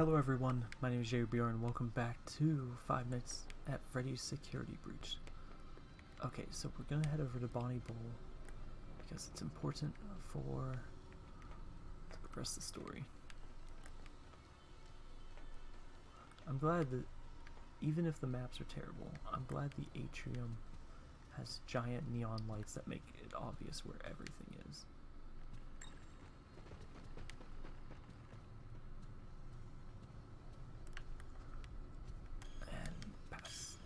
Hello everyone, my name is Jerry Bjorn. Welcome back to Five Nights at Freddy's Security Breach. Okay, so we're gonna head over to Bonnie Bowl because it's important for to progress the story. I'm glad that even if the maps are terrible, I'm glad the atrium has giant neon lights that make it obvious where everything is. And pass.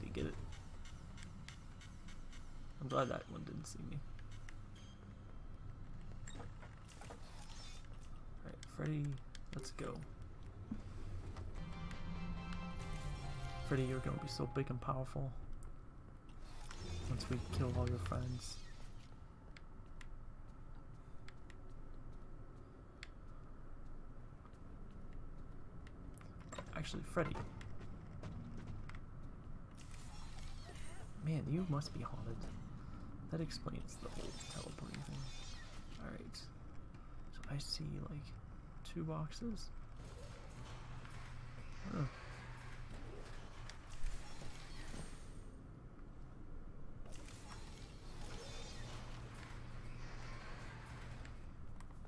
Did you get it? I'm glad that one didn't see me. Alright, Freddy, let's go. Freddy, you're gonna be so big and powerful once we kill all your friends. Actually, Freddy. Man, you must be haunted. That explains the whole teleporting thing. Alright. So I see, like, two boxes.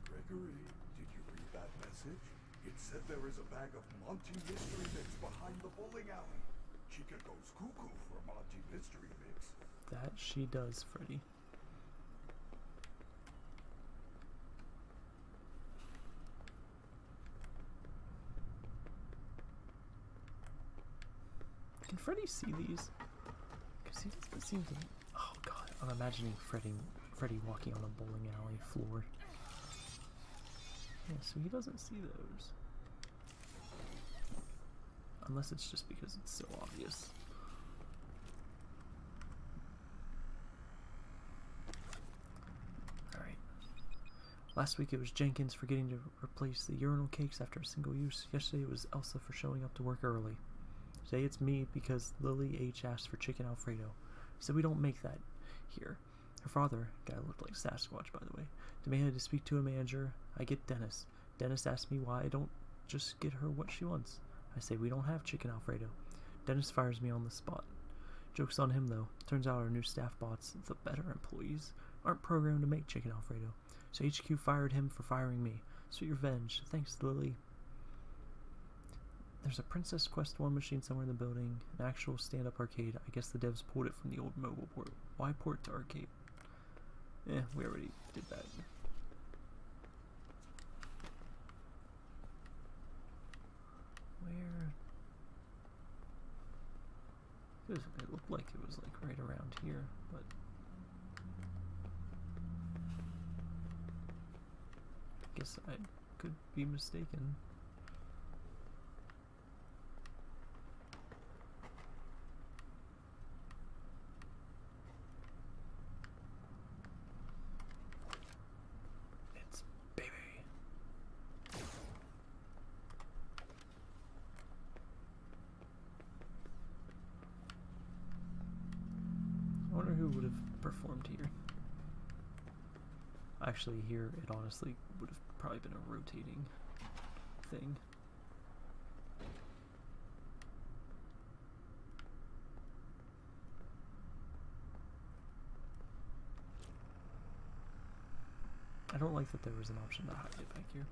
Gregory, did you read that message? It said there is a bag of Monty Mystery Mix behind the bowling alley. Chica goes cuckoo for Monty Mystery Mix. That she does, Freddy. Can Freddy see these? Because he doesn't seem to. Oh god, I'm imagining Freddy, Freddy walking on a bowling alley floor. Yeah, so he doesn't see those. Unless it's just because it's so obvious. Alright. Last week it was Jenkins forgetting to replace the urinal cakes after a single use. Yesterday it was Elsa for showing up to work early. Today it's me because Lily H asked for chicken alfredo. Said we don't make that here. Her father, guy looked like Sasquatch by the way, demanded to speak to a manager. I get Dennis. Dennis asked me why I don't just get her what she wants. I say we don't have chicken alfredo. Dennis fires me on the spot. Joke's on him though. Turns out our new staff bots, the better employees, aren't programmed to make chicken alfredo. So HQ fired him for firing me. Sweet revenge. Thanks, Lily. There's a Princess Quest 1 machine somewhere in the building, an actual stand-up arcade. I guess the devs pulled it from the old mobile port. Why port to arcade? Eh, we already did that. Where? It, was, it looked like it was like right around here, but guess I could be mistaken. It's baby. I wonder who would have performed here. Actually, here it honestly would have probably been a rotating thing. I don't like that there was an option to hide it back here.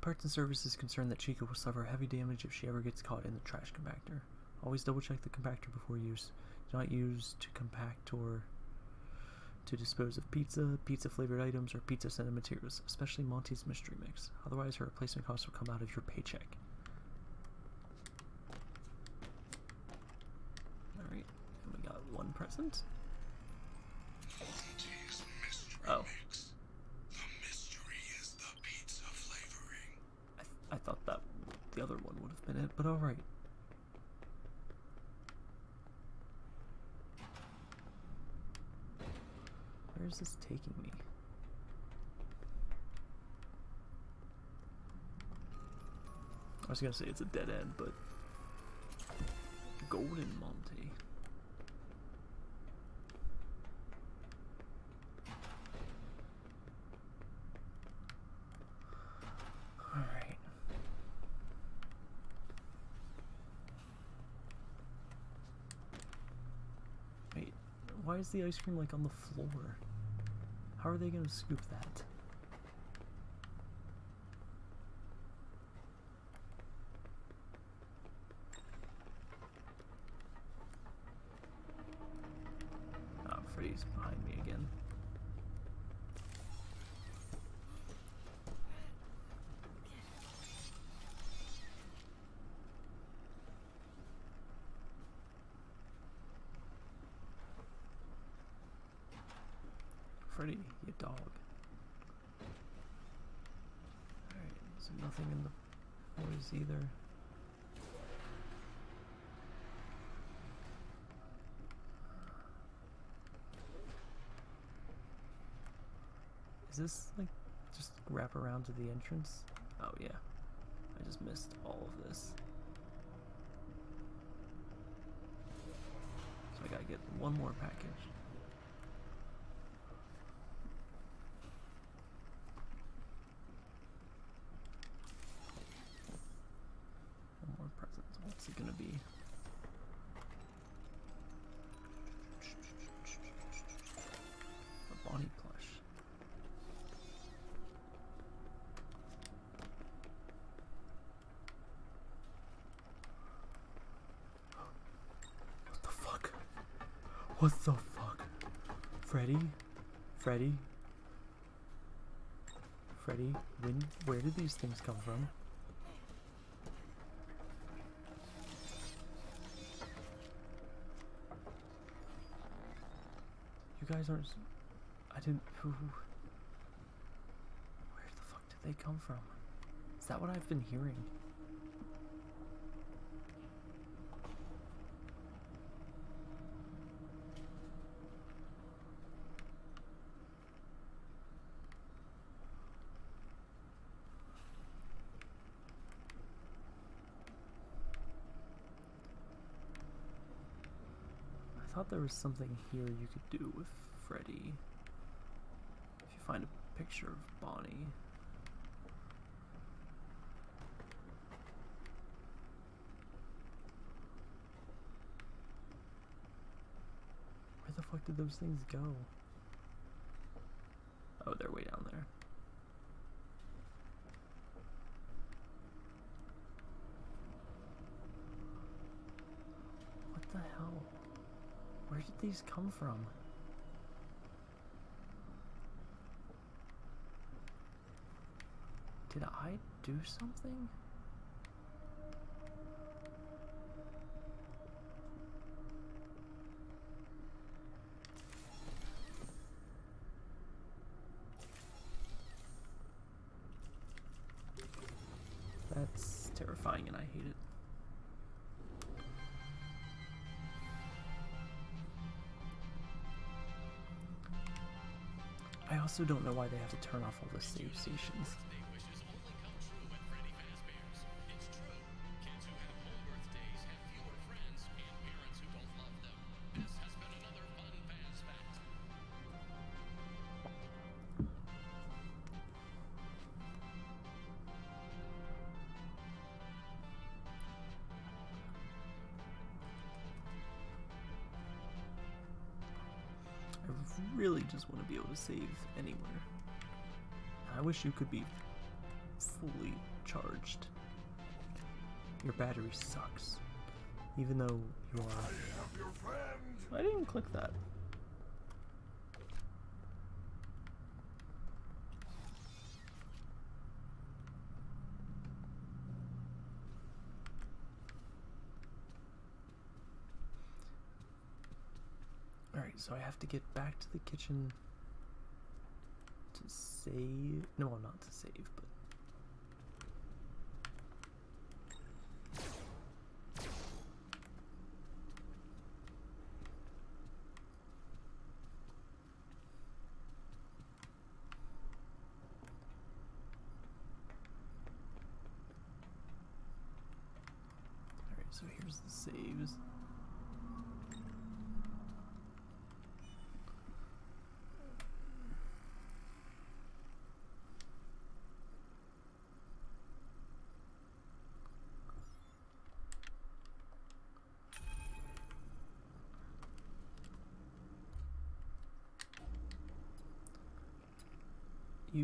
Parts and Service is concerned that Chica will suffer heavy damage if she ever gets caught in the trash compactor. Always double check the compactor before use. Do not use to compact or to dispose of pizza, pizza flavored items, or pizza scented materials, especially Monty's mystery mix. Otherwise, her replacement cost will come out of your paycheck. Alright, and we got one present. Monty's mystery Oh. mix. The mystery is the pizza flavoring. I, th I thought that the other one would have been it, but alright. I was gonna say it's a dead end, but Golden Monty. All right. Wait, why is the ice cream like on the floor? How are they gonna scoop that? Freddy, you dog. Alright, so nothing in the boys either. Is this like just wrap around to the entrance? Oh yeah. I just missed all of this. So I gotta get one more package. What the fuck? Freddy? Freddy? Freddy? When? Where did these things come from? You guys aren't. I didn't. Who? Where the fuck did they come from? Is that what I've been hearing? Thought there was something here you could do with Freddy. If you find a picture of Bonnie. Where the fuck did those things go? Oh, they're way down there. What the hell? Where did these come from? Did I do something? Also don't know why they have to turn off all the save stations. To be able to save anywhere. I wish you could be fully charged. Your battery sucks. Even though you are. I didn't click that. Alright, so I have to get back to the kitchen to save. No, not to save, but. Alright, so here's the saves.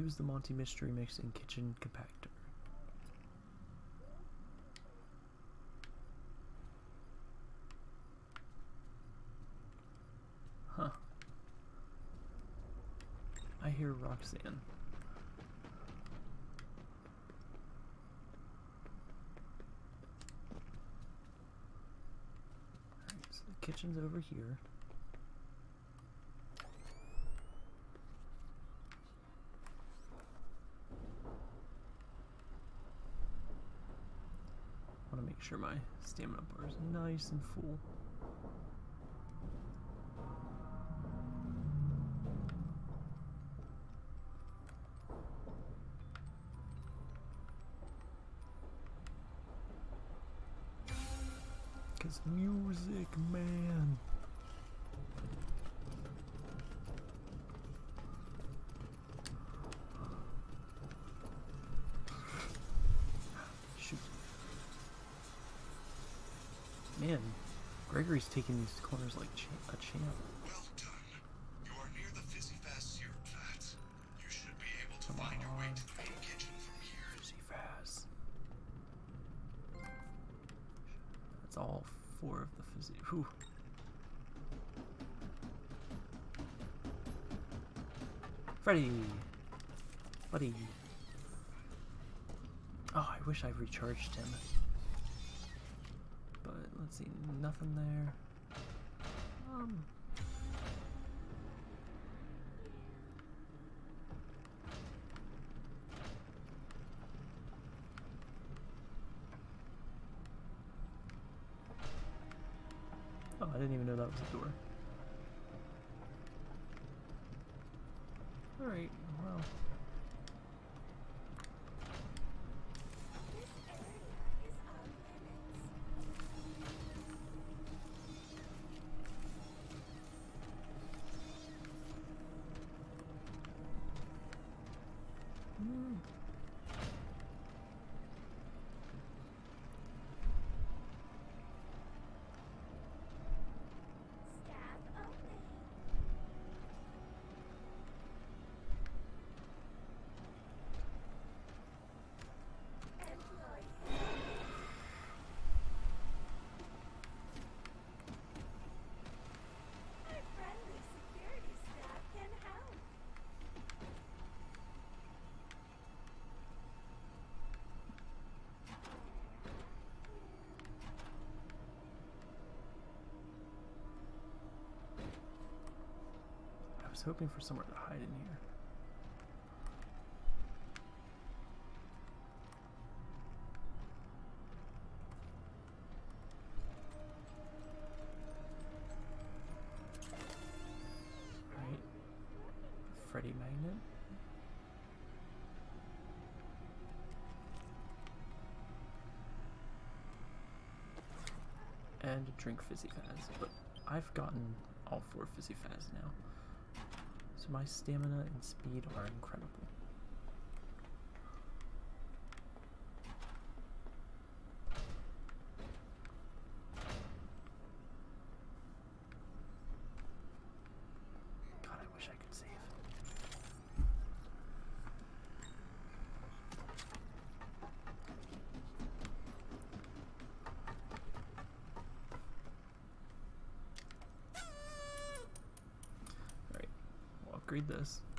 Use the Monty Mystery Mix in kitchen compactor. Huh. I hear Roxanne. The kitchen's over here. Sure my stamina bar is nice and full. Cause music, man. Shoot. Man, Gregory's taking these corners like cha- a champ. Well done. You are near the Fizzy Faz syrup flats. You should be able to Come find your way to the main kitchen from here. Fizzy Faz. That's all four of the fizzy. Whew. Freddy! Buddy! Oh, I wish I recharged him. But let's see, nothing there. Um. Oh, I didn't even know that was a door. Was hoping for somewhere to hide in here. Freddy Magnet. And drink Fizzy Faz, but I've gotten all four Fizzy Faz now. So my stamina and speed are incredible. God, I wish I could save. Alright, we'll this.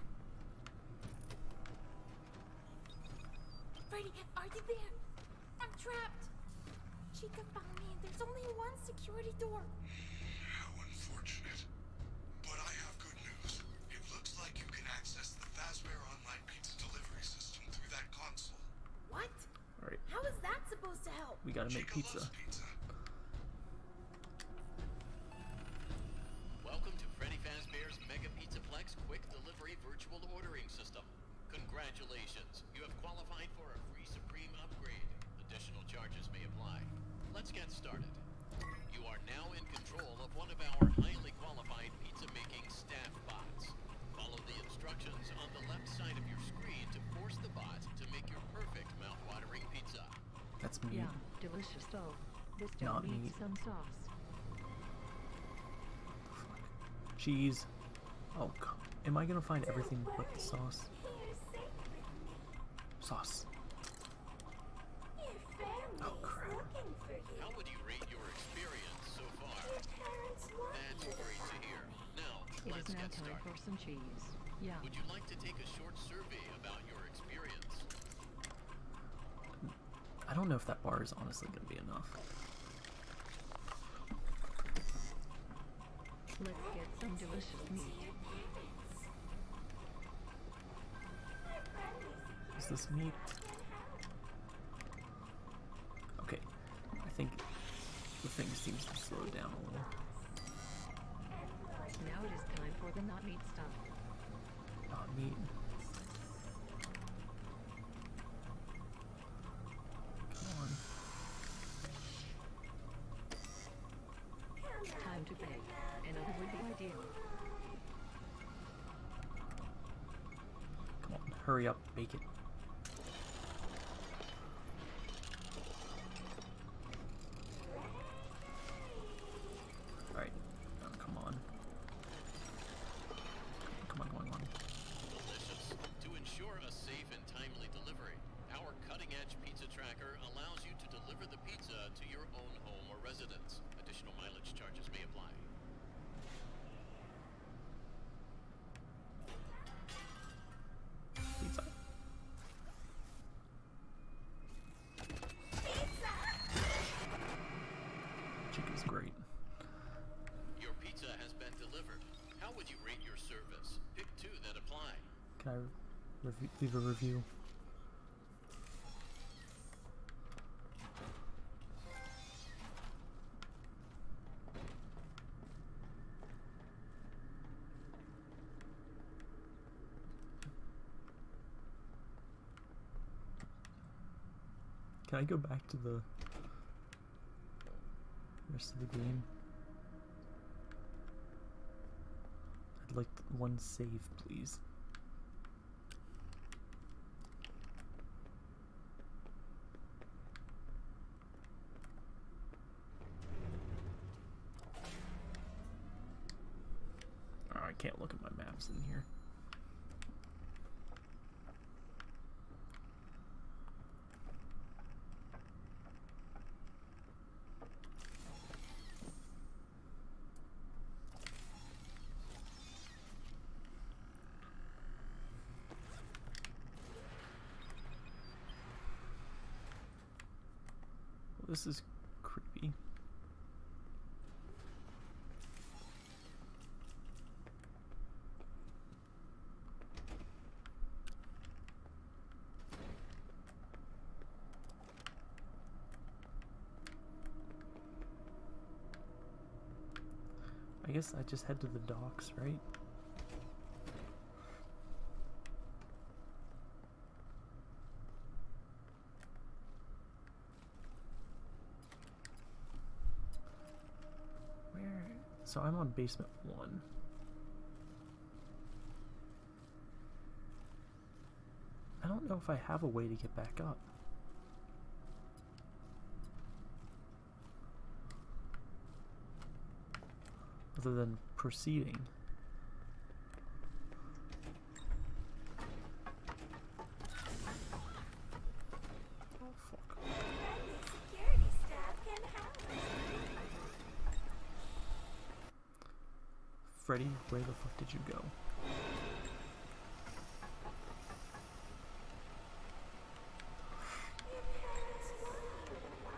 Congratulations, you have qualified for a free Supreme upgrade. Additional charges may apply. Let's get started. You are now in control of one of our highly qualified pizza making staff bots. Follow the instructions on the left side of your screen to force the bot to make your perfect mouth-watering pizza. That's me. Yeah, delicious though. This Not don't meat. need some sauce. Cheese. Oh, God. am I gonna find everything but the sauce? Here, save sauce. Oh, crap. looking. How would you rate your experience so far? Your parents want That's great to hear. Now, It let's is now get time started. for some cheese. Yeah. Would you like to take a short survey about your experience? I don't know if that bar is honestly going to be enough. Let's get some delicious meat. Is this meat? Okay, I think the thing seems to slow down a little. Now it is time for the not meat stuff. Not meat. Come on. Time to bake. Another would be ideal. Come on, hurry up, bake it. Alright, oh, come on. Come on, come on, come on. Delicious. To ensure a safe and timely delivery, our cutting-edge pizza tracker allows you to deliver the pizza to your own home or residence. Additional mileage charges may apply. Pizza. Chicken's great. Your pizza has been delivered. How would you rate your service? Pick two that apply. Can I leave a review? Can I go back to the rest of the game? I'd like one save, please. Oh, I can't look at my maps in here. Well, this is creepy. I guess I just head to the docks, right? So I'm on basement one. I don't know if I have a way to get back up. Other than proceeding. Oh fuck. Friendly security staff can help. Freddy, where the fuck did you go? Your parents want you to follow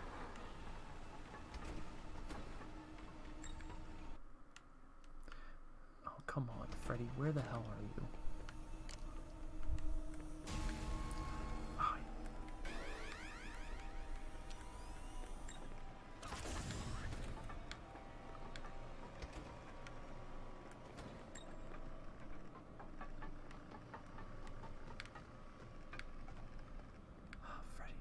Oh, come on, Freddy, where the hell are you? Ah, Ah, Freddy.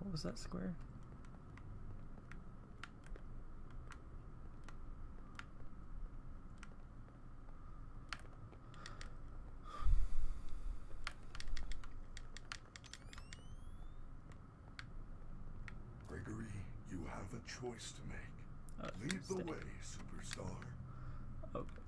What was that square? Gregory, you have a choice to make. Uh, Lead the way, superstar. Okay.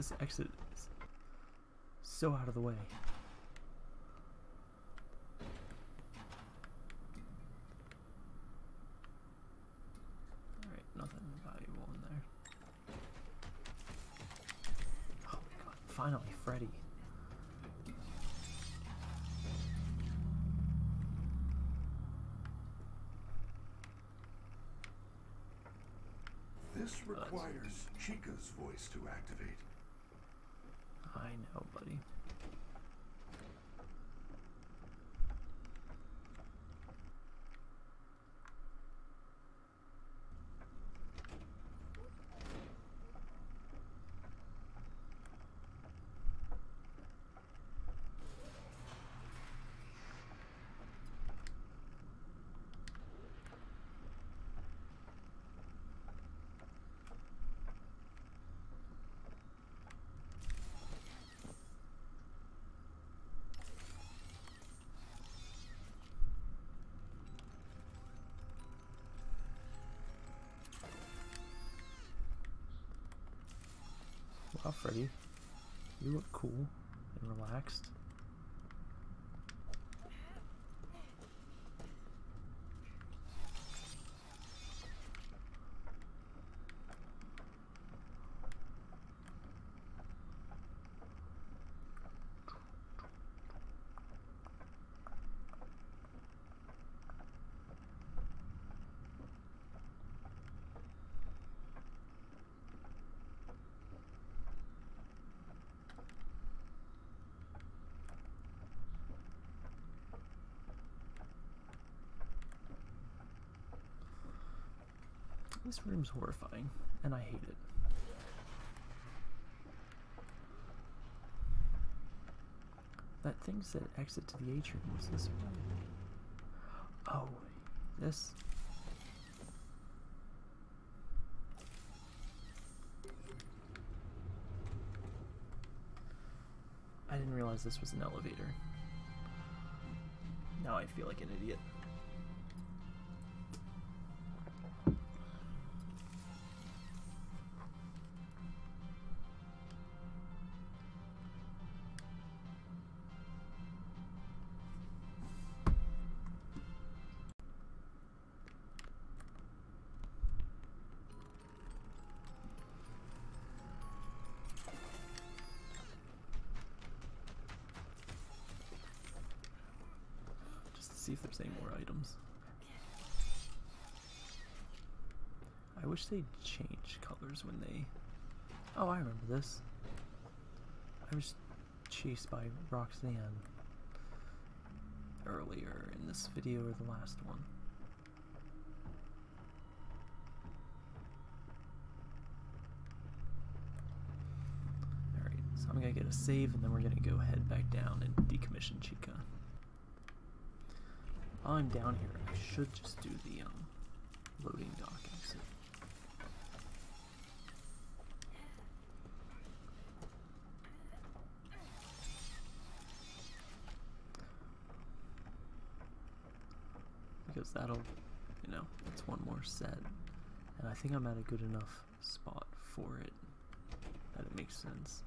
This exit is so out of the way. Alright, nothing valuable in there. Oh my god, finally, Freddy. This requires Chica's voice to activate. I know, buddy. Wow, Freddy. You look cool and relaxed. This room's horrifying, and I hate it. That thing said exit to the atrium was this way. Oh, this. I didn't realize this was an elevator. Now I feel like an idiot. See if there's any more items. I wish they'd change colors when they. Oh, I remember this. I was chased by Roxanne earlier in this video or the last one. Alright, so I'm gonna get a save and then we're gonna go head back down and decommission Chica. While I'm down here, I should just do the um, loading dock exit. Because that'll, you know, it's one more set. And I think I'm at a good enough spot for it that it makes sense.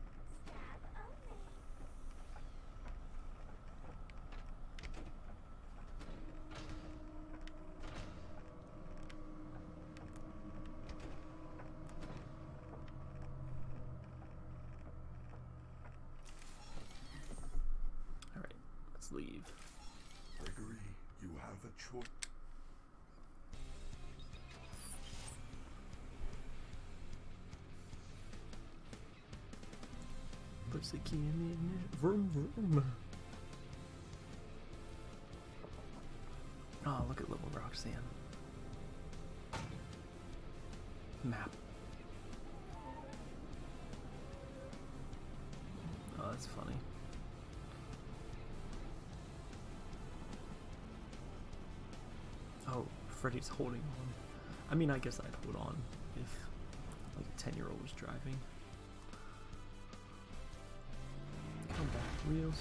Key in the. Vroom, vroom. Oh, look at little Roxanne. Map. Oh, that's funny. Oh, Freddy's holding on. I mean, I guess I'd hold on if, like, a 10 year old was driving. Real Reels.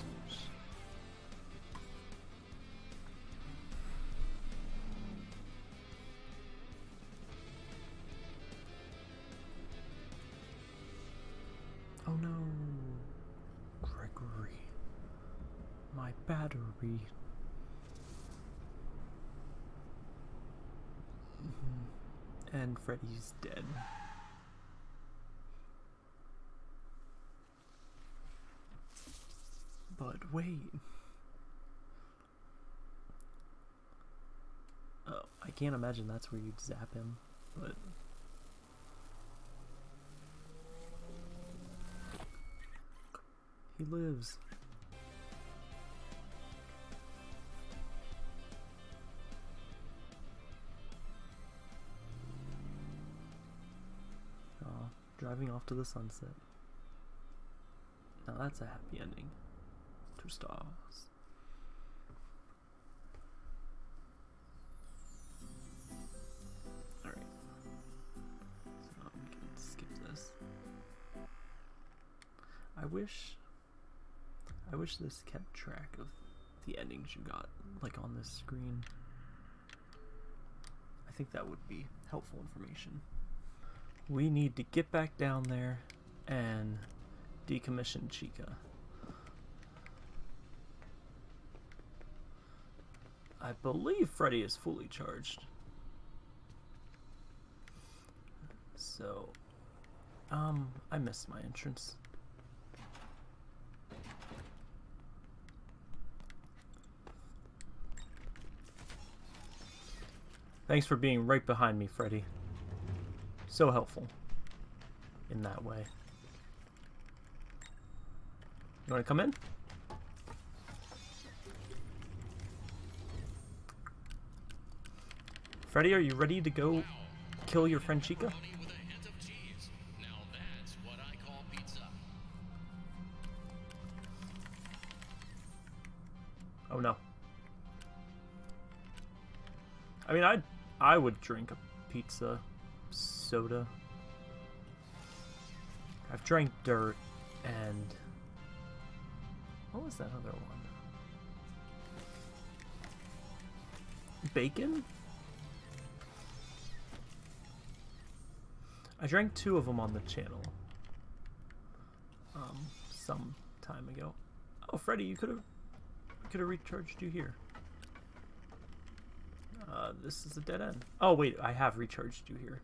Oh no, Gregory, my battery. Mm-hmm. and Freddy's dead. Wait. Oh, I can't imagine that's where you'd zap him, but. He lives. Driving off to the sunset. Now that's a happy ending. Stars. Alright. So um, I'm gonna skip this. I wish I wish this kept track of the endings you got, like on this screen. I think that would be helpful information. We need to get back down there and decommission Chica. I believe Freddy is fully charged. So, um, I missed my entrance. Thanks for being right behind me, Freddy. So helpful. In that way. You want to come in? Freddy, are you ready to go kill your friend Chica? Oh no. I mean, I I would drink a pizza soda. I've drank dirt and what was that other one? Bacon? I drank two of them on the channel. Um, some time ago. Oh, Freddy, you could have could have recharged you here. Uh, this is a dead end. Oh wait, I have recharged you here.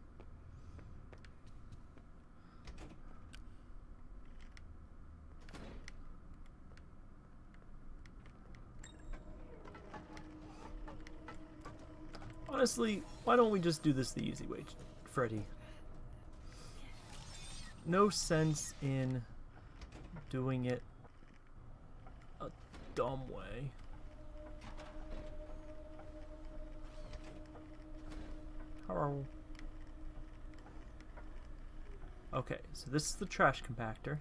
Honestly, why don't we just do this the easy way, Freddy? No sense in doing it a dumb way. Hello. Okay, so this is the trash compactor.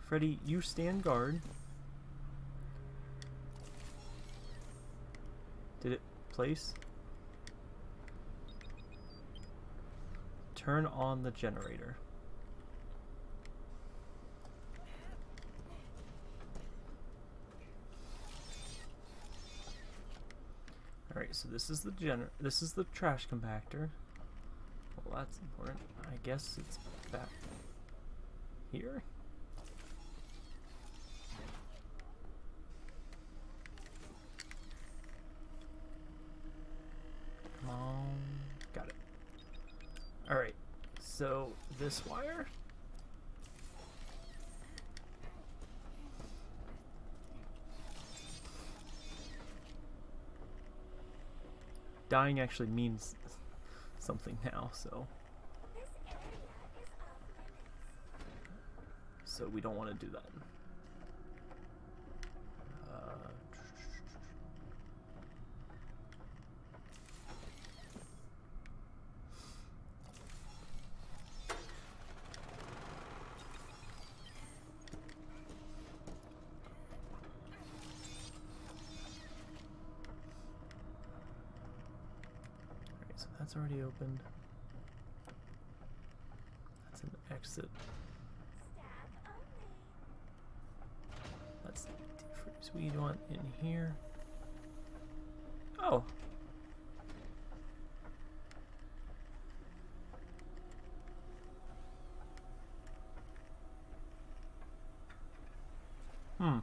Freddy, you stand guard. Did it place? Turn on the generator. Alright, so this is the gener this is the trash compactor. Well that's important. I guess it's back here. Come on. Got it. Alright, so this wire dying actually means something now, so so we don't want to do that. Uh, Alright, so that's already opened. That's an exit. Let's defreeze. We want in here. Oh. Hmm.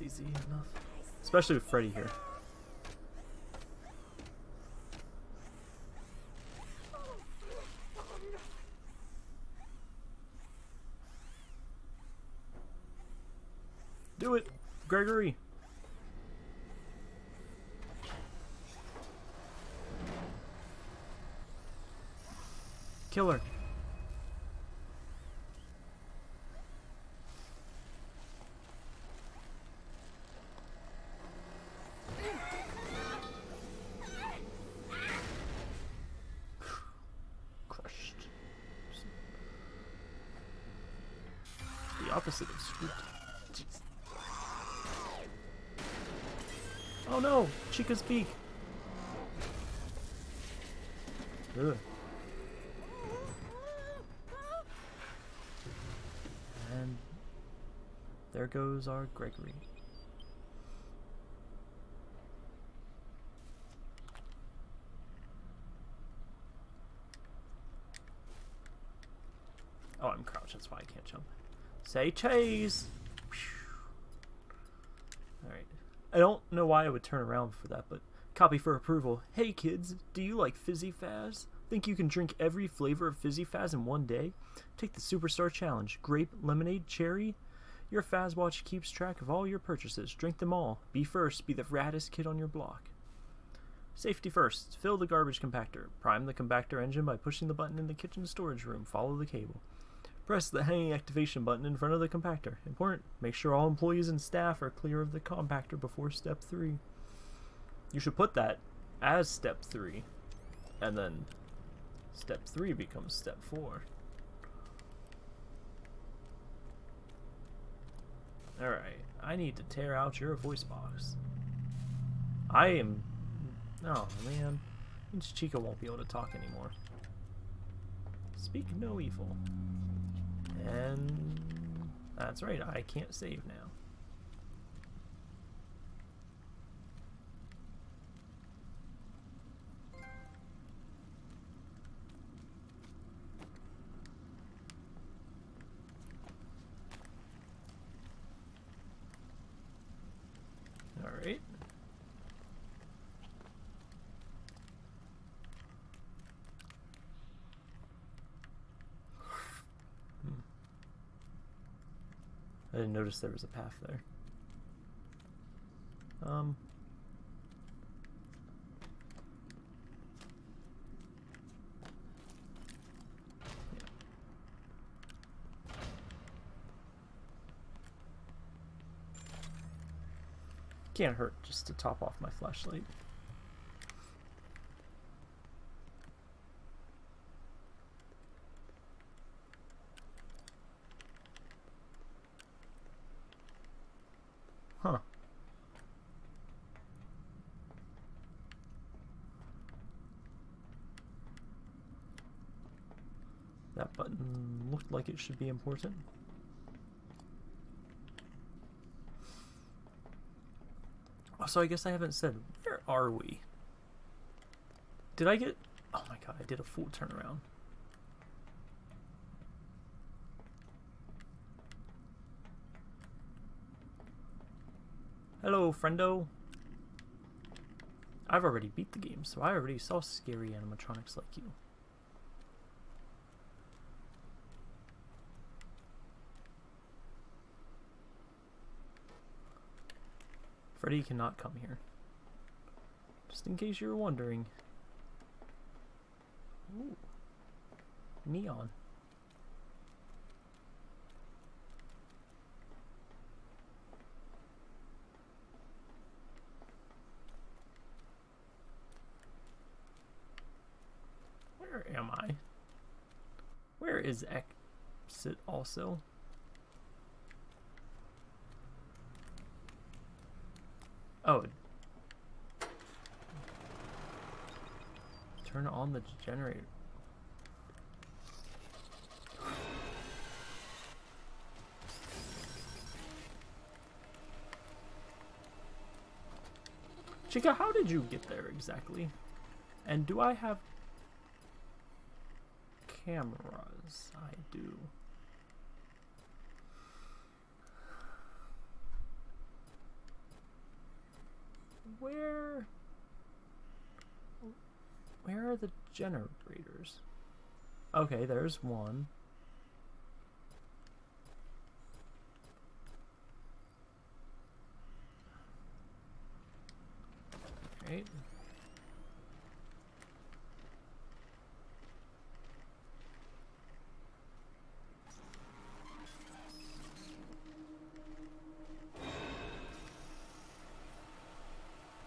That's easy enough. Especially with Freddy here. Do it, Gregory. Chica's beak! Ugh. And there goes our Gregory. Oh, I'm crouched, that's why I can't jump. Say chase! Alright. I don't know why I would turn around for that, but copy for approval. Hey kids, do you like Fizzy Faz? Think you can drink every flavor of Fizzy Faz in one day? Take the Superstar Challenge. Grape, lemonade, cherry? Your Faz Watch keeps track of all your purchases. Drink them all. Be first. Be the raddest kid on your block. Safety first. Fill the garbage compactor. Prime the compactor engine by pushing the button in the kitchen storage room. Follow the cable. Press the hanging activation button in front of the compactor. Important. Make sure all employees and staff are clear of the compactor before step 3. You should put that as step 3. And then step 3 becomes step 4. Alright, I need to tear out your voice box. I am... Oh, man. Means Chica won't be able to talk anymore. Speak no evil. And... That's right, I can't save now. Alright. Hmm. I didn't notice there was a path there. Um. Can't hurt just to top off my flashlight. That button looked like it should be important. So I guess I haven't said, where are we? Did I get... Oh my god, I did a full turnaround. Hello, friendo. I've already beat the game, so I already saw scary animatronics like you. Freddy cannot come here. Just in case you were wondering. Ooh. Neon. Where am I? Where is exit also? Oh. Turn on the generator. Chica, how did you get there exactly? And do I have cameras? I do. where where are the generators? Okay, there's one. Right.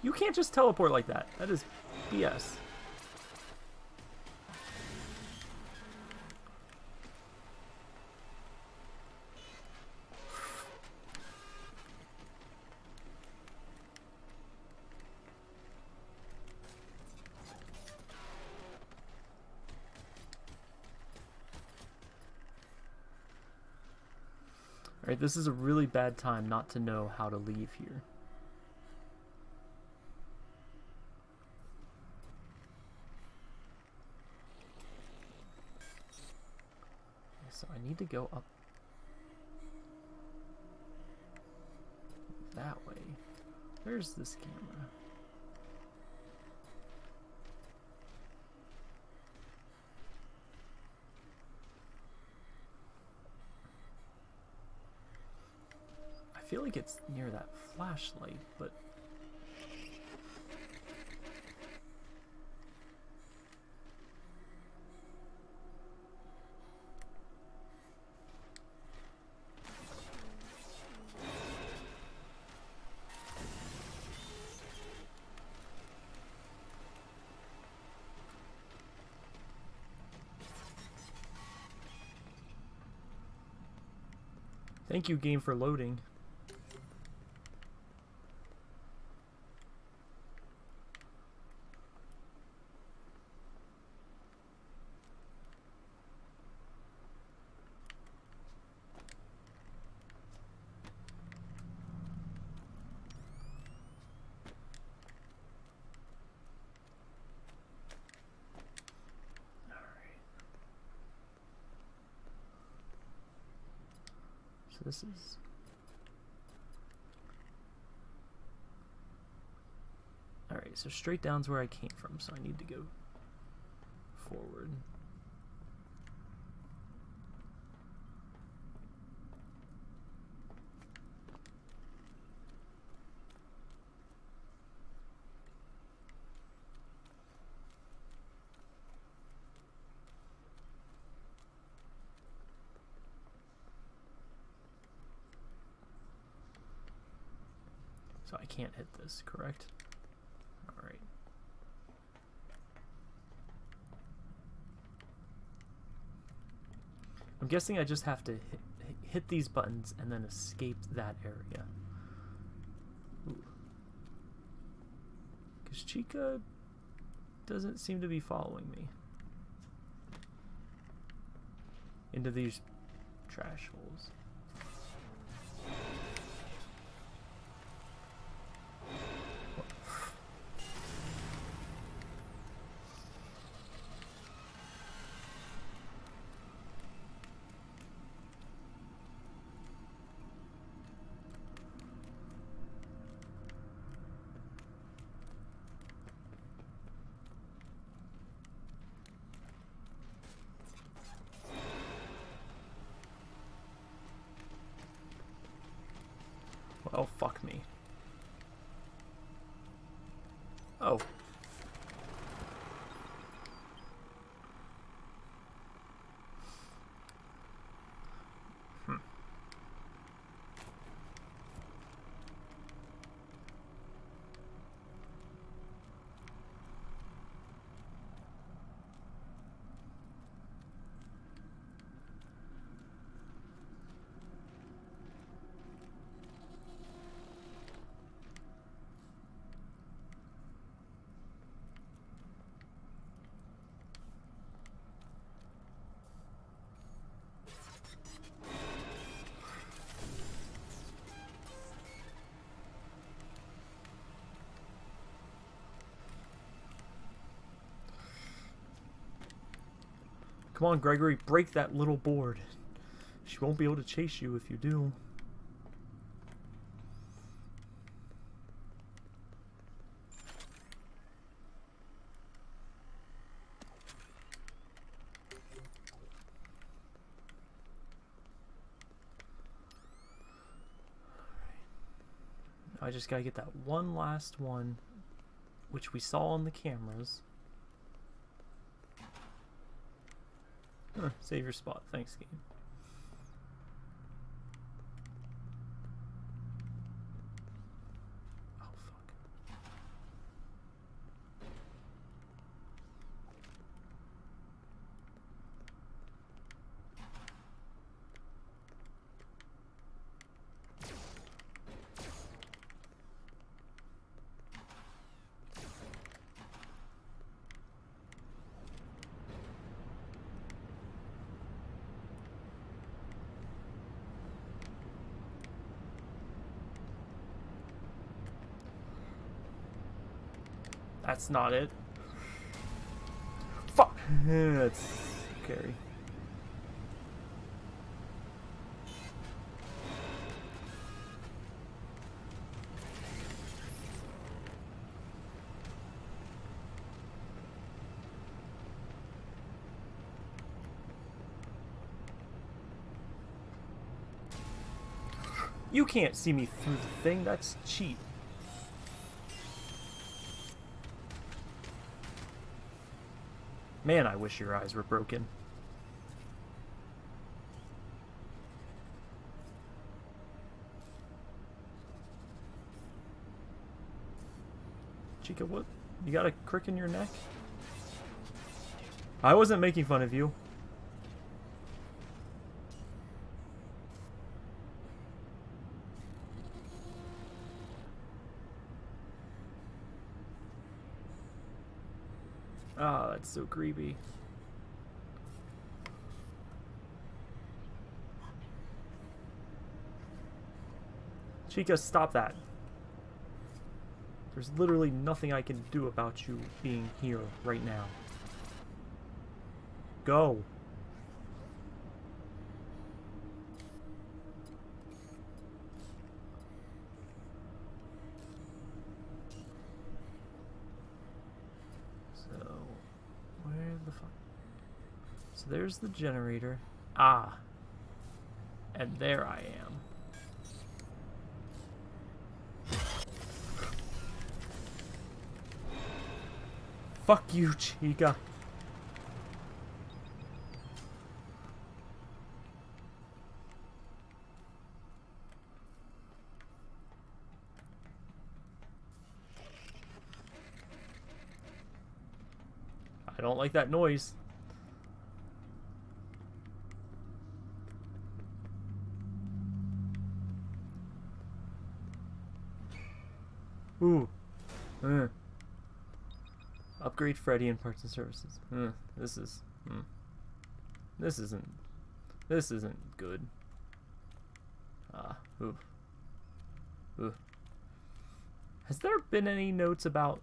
You can't just teleport like that. That is BS. This is a really bad time not to know how to leave here. So I need to go up that way. Where's this camera? Feel like it's near that flashlight, but Thank you, game, for loading. This is Alright, so straight down's where I came from, so I need to go forward. Can't hit this, correct? Alright. I'm guessing I just have to hit, hit these buttons and then escape that area. Because Chica doesn't seem to be following me. Into these trash holes. Come on, Gregory, break that little board. She won't be able to chase you if you do. I just gotta get that one last one, which we saw on the cameras. Save your spot. Thanks, game. Oh, fuck. That's not it. Fuck. That's scary. You can't see me through the thing. That's cheat. Man, I wish your eyes were broken. Chica, what? You got a crick in your neck? I wasn't making fun of you. Ah, that's creepy. Chica, stop that. There's literally nothing I can do about you being here right now. Go. So, where the fuck? So there's the generator. Ah. And there I am. Fuck you, Chica. I don't like that noise. Ooh. Uh. Upgrade Freddy and parts and services. Uh, this is. Hmm. This isn't. This isn't good. Ah. Ooh. Ooh. Has there been any notes about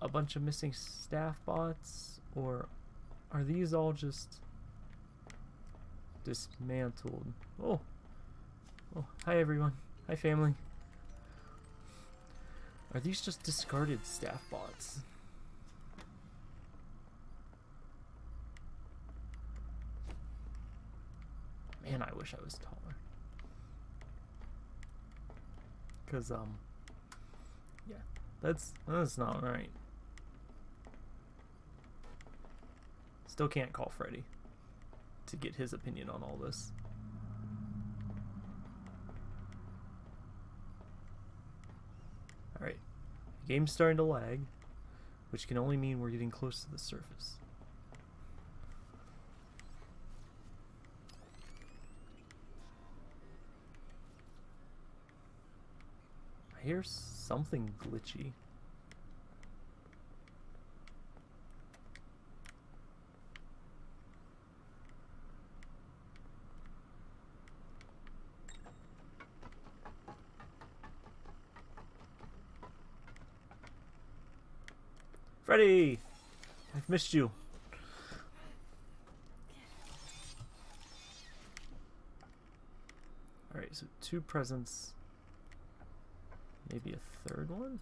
a bunch of missing staff bots, or are these all just dismantled? Oh, oh, hi everyone, hi family. Are these just discarded staff bots? Man, I wish I was taller. Cause um, yeah, that's that's not right. Still can't call Freddy to get his opinion on all this. Alright. The game's starting to lag, which can only mean we're getting close to the surface. I hear something glitchy. Freddy! I've missed you. Alright, so two presents. Maybe a third one?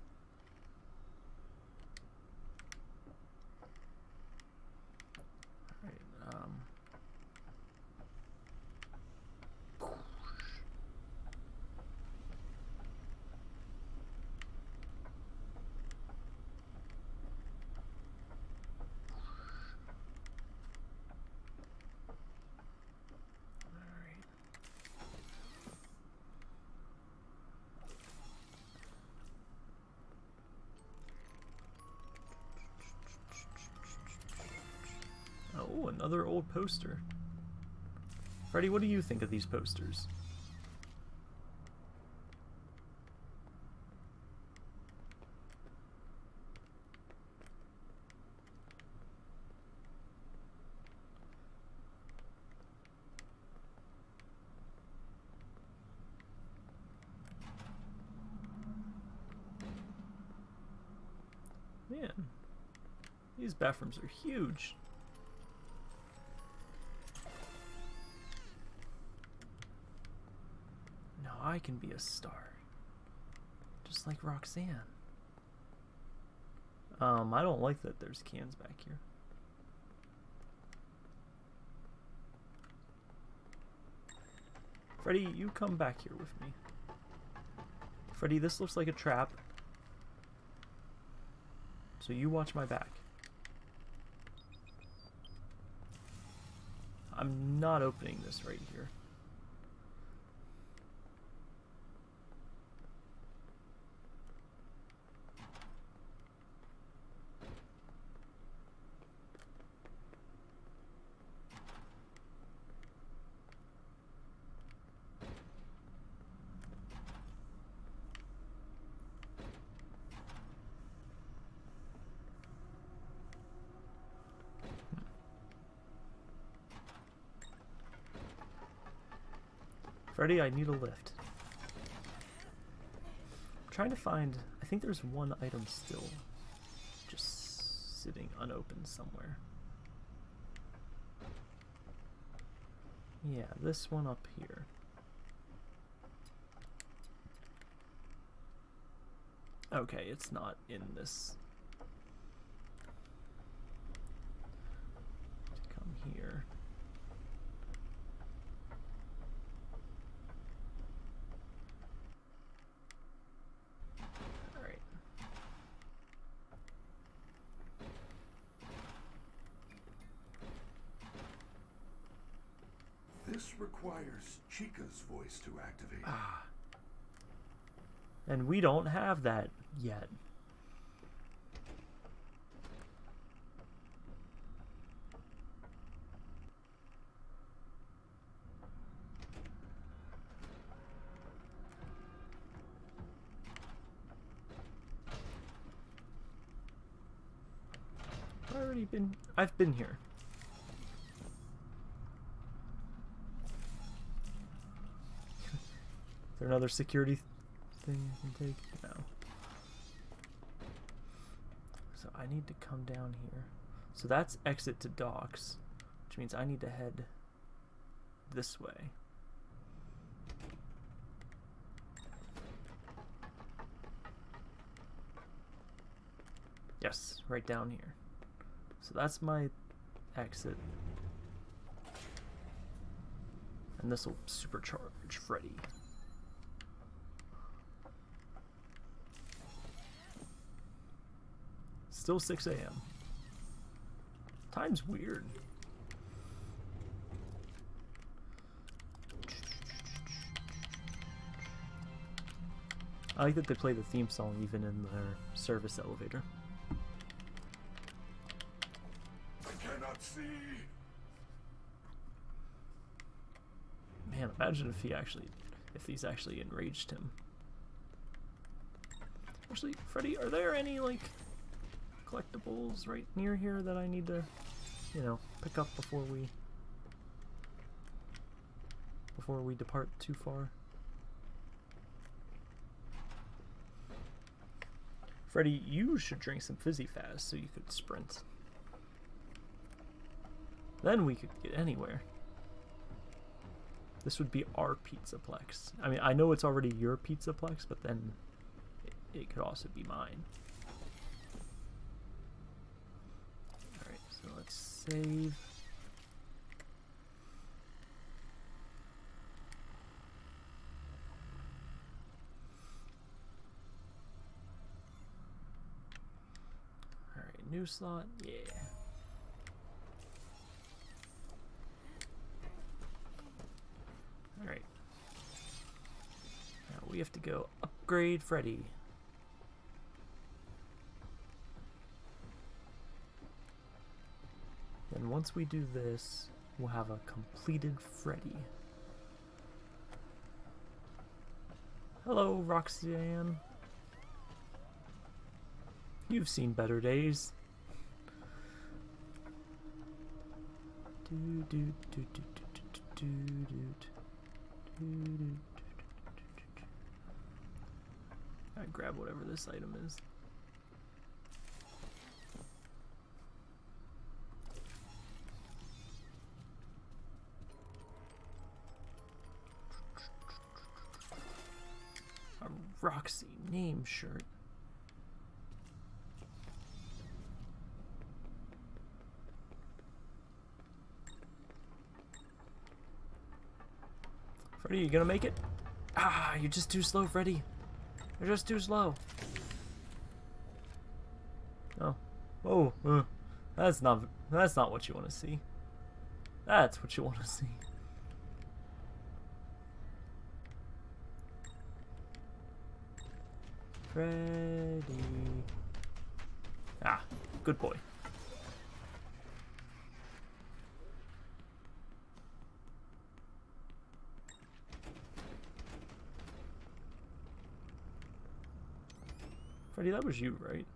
Old poster. Freddy, what do you think of these posters? Man, these bathrooms are huge. I can be a star. Just like Roxanne. Um, I don't like that there's cans back here. Freddy, you come back here with me. Freddy, this looks like a trap. So you watch my back. I'm not opening this right here. I need a lift. I'm trying to find... I think there's one item still just sitting unopened somewhere. Yeah, this one up here. Okay, it's not in this. Come here. Alright. This requires Chica's voice to activate. Ah. And we don't have that yet. I've already been I've been here. Is there another security thing I can take? No. So I need to come down here. So that's exit to docks, which means I need to head this way. Yes, right down here. So that's my exit. And this will supercharge Freddy. Still 6 a.m. Time's weird. I like that they play the theme song even in their service elevator. I cannot see. Man, imagine if he actually, if these actually enraged him. Actually, Freddy, are there any, like, collectibles right near here that I need to, you know, pick up before we, before we depart too far? Freddy, you should drink some Fizzy Faz so you could sprint. Then we could get anywhere. This would be our Pizzaplex. I mean, I know it's already your Pizzaplex, but then it, it could also be mine. Alright, so let's save. Alright, new slot, yeah. Alright. Now we have to go upgrade Freddy. Then once we do this, we'll have a completed Freddy. Hello, Roxanne. You've seen better days. I grab whatever this item is. Shirt. Freddy, you gonna make it? Ah, you're just too slow, Freddy. You're just too slow. Oh. Oh, uh, that's not that's not what you want to see. That's what you want to see. Freddy. Ah, good boy. Freddy, that was you, right?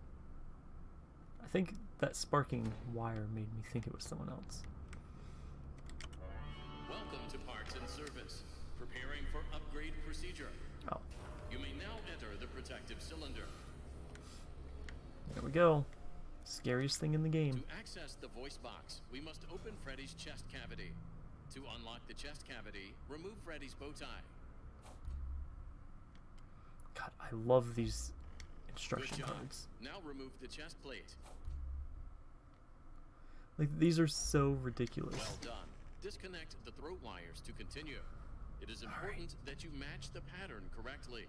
I think that sparking wire made me think it was someone else. Welcome to Parts and Service. Preparing for upgrade procedure. Oh, You may now enter the protective cylinder. there we go. Scariest thing in the game. To access the voice box, we must open Freddy's chest cavity. To unlock the chest cavity, remove Freddy's bow tie. God, I love these instruction cards. Now remove the chest plate. Like these are so ridiculous. Well done. Disconnect the throat wires to continue. It is important that you match the pattern correctly.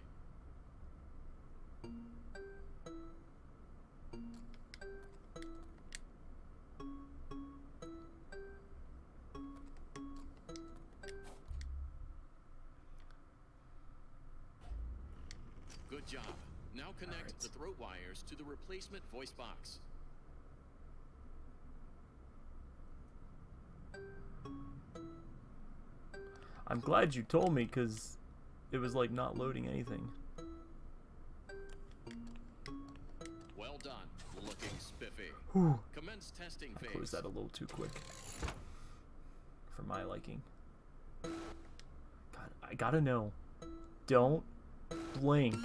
Good job. Now connect Alright. the throat wires to the replacement voice box. I'm glad you told me because it was like not loading anything. Whew. Commence testing I closed that a little too quick. For my liking. God, I gotta know. Don't blink.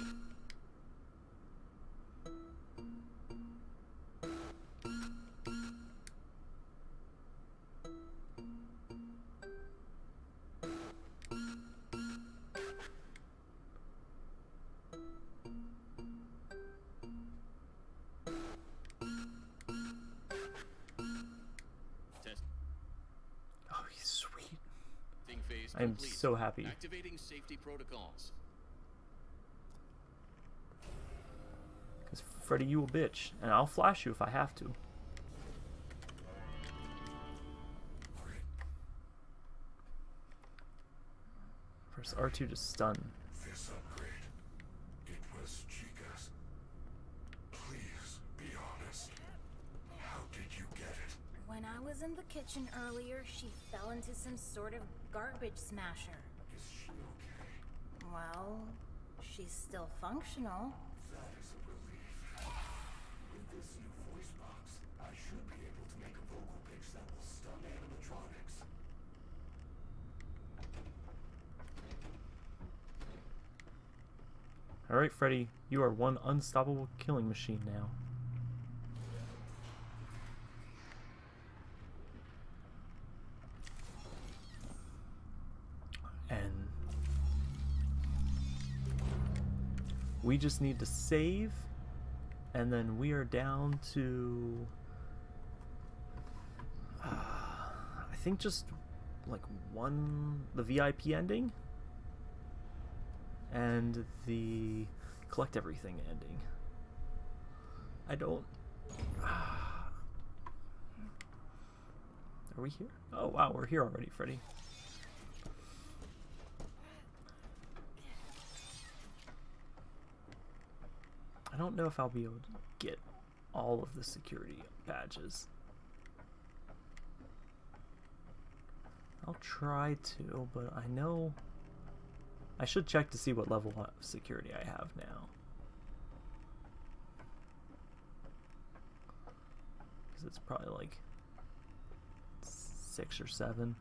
Complete. so happy. Activating safety protocols. Because Freddy, you a bitch. And I'll flash you if I have to. Press R2 to stun. This upgrade, it was Chica's. Please be honest. How did you get it? When I was in the kitchen earlier, she fell into some sort of garbage smasher. Well, she's still functional. That is a relief. With this new voice box, I should be able to make a vocal pitch that will stun animatronics. Alright, Freddy, you are one unstoppable killing machine now. And we just need to save, and then we are down to. Uh, I think just like one, the VIP ending and the collect everything ending. I don't. Are we here? Oh wow, we're here already, Freddy. I don't know if I'll be able to get all of the security badges. I'll try to, but I know I should check to see what level of security I have now. Because it's probably like six or seven.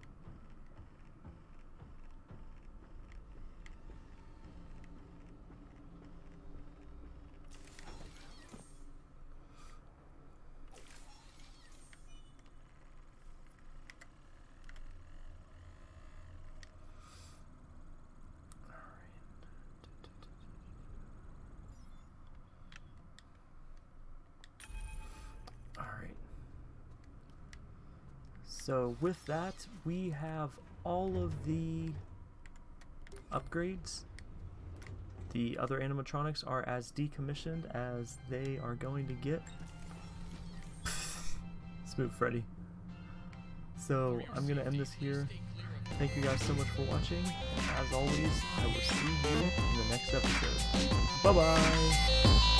Alright. So with that, we have all of the upgrades. The other animatronics are as decommissioned as they are going to get. Smooth Freddy. So I'm going to end this here. Thank you guys so much for watching. As always, I will see you in the next episode. Bye bye!